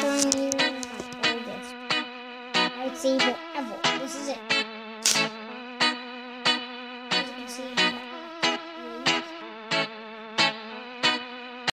showing you my oldest lightsaber ever. This is it. As you can see,